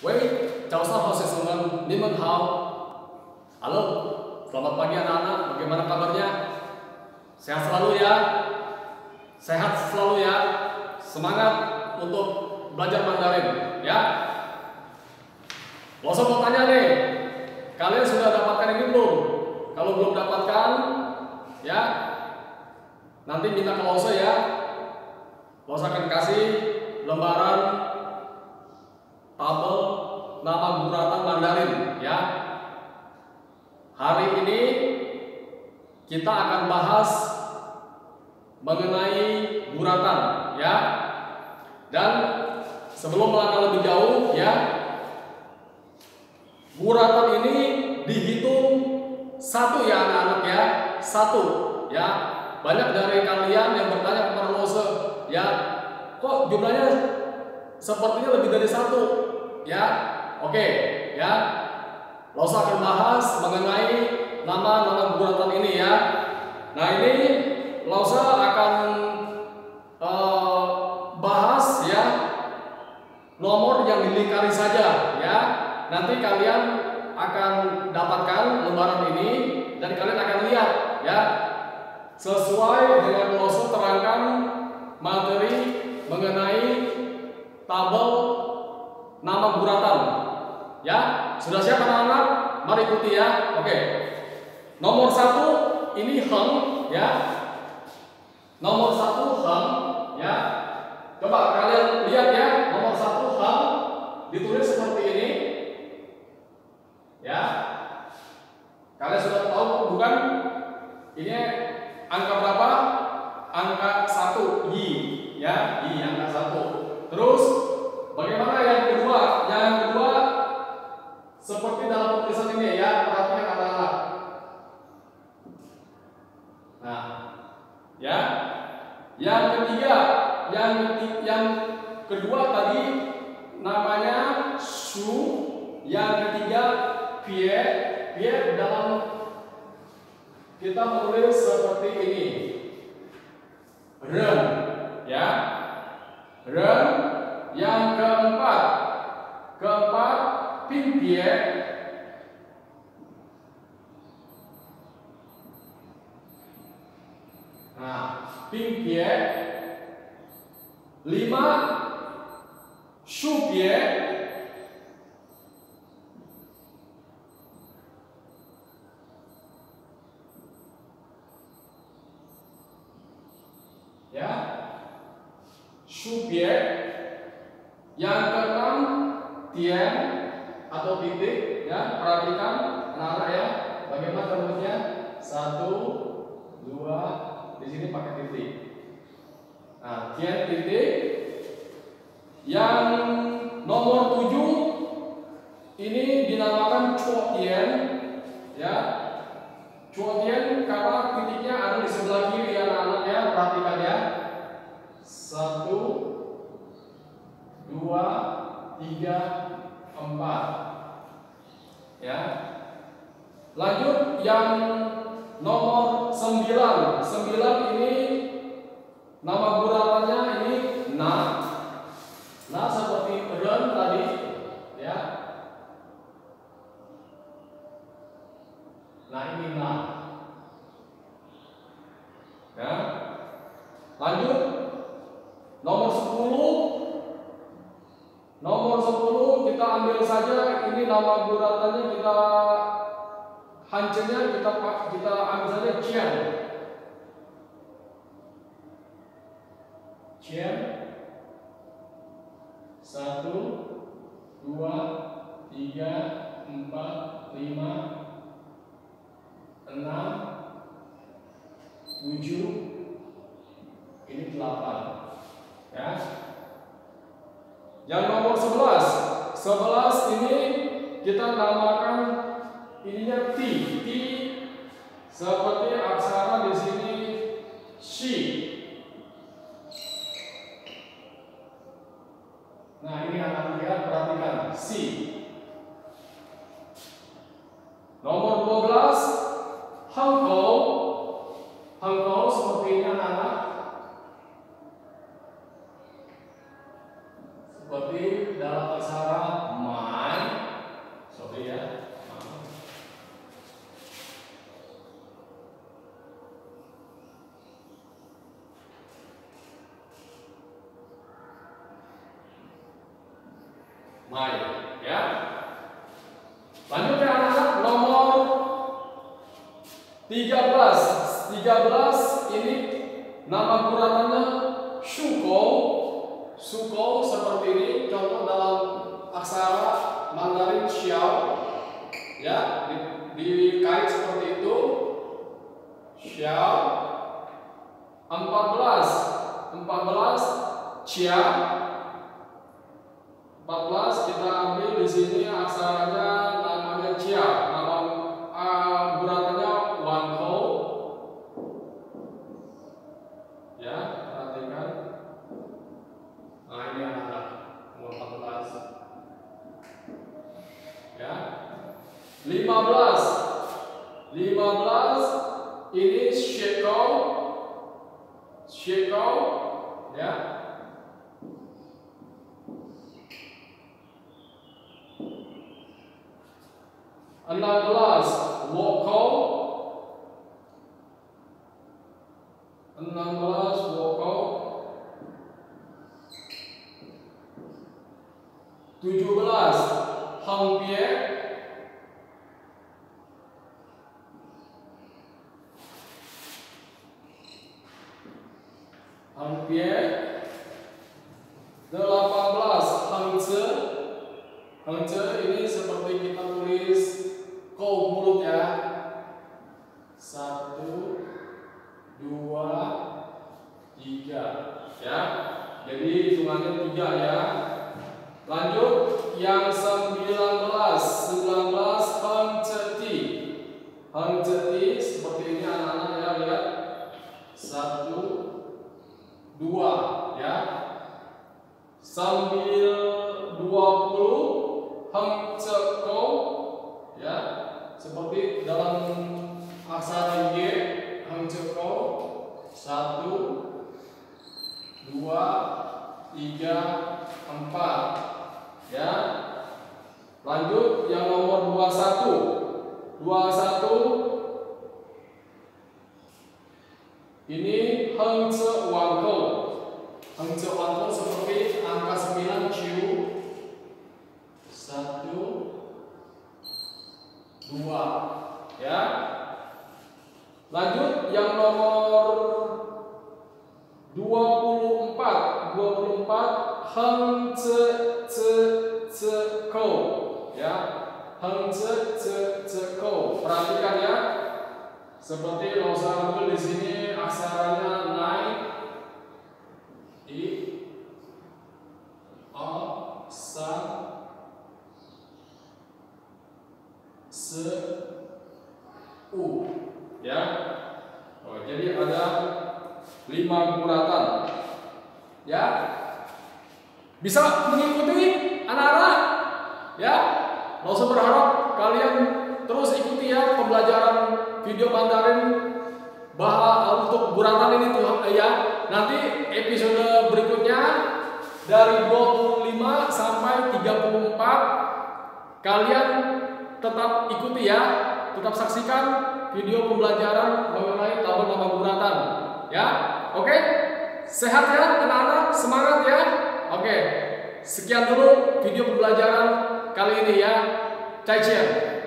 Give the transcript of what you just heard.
Wei, chào sao hao sesuman, nimen hao. Halo, selamat pagi anak-anak. Bagaimana kabarnya? Sehat selalu ya. Sehat selalu ya. Semangat untuk belajar Mandarin ya. Lo mau tanya nih, kalian sudah dapatkan ini belum? Kalau belum dapatkan, ya nanti minta ke Lose ya. Lose akan kasih lembaran tabel nama guratan Mandarin ya. Hari ini kita akan bahas mengenai guratan ya. Dan sebelum melangkah lebih jauh ya, guratan ini dihitung satu ya anak-anak ya, satu ya. Banyak dari kalian yang bertanya kepada Lose, ya, kok jumlahnya sepertinya lebih dari satu, ya. Oke, ya. Lose akan bahas mengenai nama-nama guratan ini ya. Nah ini Lose akan uh, bahas ya nomor yang dilingkari saja ya. Nanti kalian akan dapatkan lembaran ini dan kalian akan lihat ya sesuai dengan Lose terangkan materi sudah siap anak-anak? Mari ikuti ya. Oke. Nomor satu ini heng ya. Nomor satu heng ya. Coba kalian lihat ya. Nomor satu heng ditulis seperti ini. Ya. Kalian sudah tahu bukan? Ini angka berapa? Angka satu yi ya, yi angka satu. Terus bagaimana yang kedua? Yang kedua seperti dalam tulisan ini ya, perhatikan anak-anak. Nah, ya. Yang ketiga, yang yang kedua tadi namanya shu, yang ketiga pie, pie dalam kita menulis seperti ini. Ren, ya. Ren yang keempat, keempat pimpie Nah, pimpie lima shupie ya shupie yang keenam tian atau titik ya perhatikan anak-anak ya bagaimana rumusnya satu dua di sini pakai titik nah tian titik yang nomor tujuh ini dinamakan cuo tian ya cuo tian karena titiknya ada di sebelah kiri ya anak-anak ya perhatikan ya satu dua tiga empat ya. Lanjut yang nomor sembilan. Sembilan ini nama guratannya ini na na seperti ren tadi ya nah ini na ya lanjut nomor sepuluh Nomor 10 kita ambil saja ini nama guratannya kita hancurnya kita kita ambil saja cian. Cian. Satu, dua, tiga, empat, lima, enam, tujuh, ini delapan. Ya. Yang nomor 11 11 ini kita namakan ininya T T seperti aksara di sini shi Nah ini akan lihat perhatikan si Nomor 12 Hangkou Hangkou seperti ini anak-anak seperti dalam aksara ma mai ya. Lanjut ya anak-anak nomor 13 13 ini nama buratannya shuko. Shuko seperti ini contoh dalam aksara Mandarin xiao. Ya di, dikait seperti itu. Xiao. 14 14 cia 14 kita ambil di sini aksaranya namanya cia nama uh, buratannya wanko ya perhatikan. Nah ini anak-anak nomor 14 ya. 15 15 ini shekau. Shekau ya enam belas woko enam belas woko tujuh belas hangpie hangpie delapan belas hangce hangce ini seperti kita tulis kau mulut ya satu dua tiga ya jadi hitungannya tiga ya lanjut yang sembilan belas sembilan belas hangceti seperti ini anak-anak ya lihat satu dua ya. Sambil dua puluh hangceko ya. Seperti dalam aksara Y hangceko satu dua tiga empat ya. Lanjut yang nomor 21 21 ini hengce wangko hengce wangko seperti angka 9 ciu satu. Dua. Ya. Lanjut yang nomor 24 24 heng ce ce ce ko ya. Heng ce ce ce ko perhatikan ya seperti Rosa ambil di sini aksaranya naik. I a sa se u. Ya. Oh, jadi ada lima guratan ya. Bisa mengikuti anak-anak? Ya. Nggak usah berharap kalian terus ikuti ya pembelajaran video Mandarin. Bahwa untuk guratan ini tuh ya. Nanti episode berikutnya dari 25 sampai 34 kalian tetap ikuti ya. Tetap saksikan video pembelajaran mengenai tabel nama guratan ya. Oke? Sehat ya anak-anak. Semangat ya. Oke. Sekian dulu video pembelajaran kali ini ya. 再见。